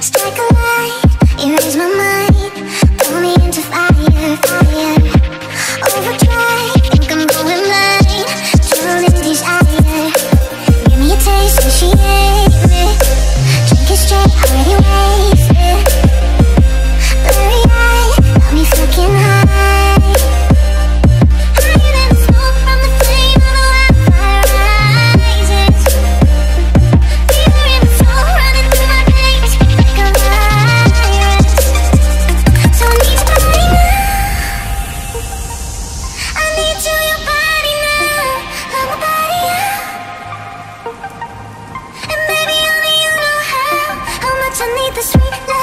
Strike a light, erase my I need the sweet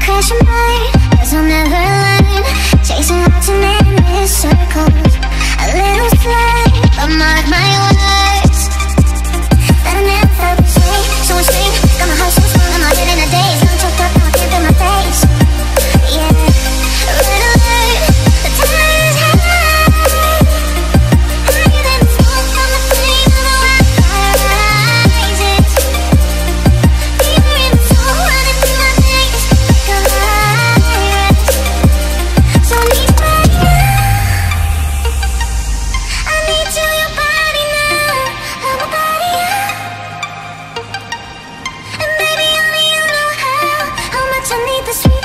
Crash you're I need this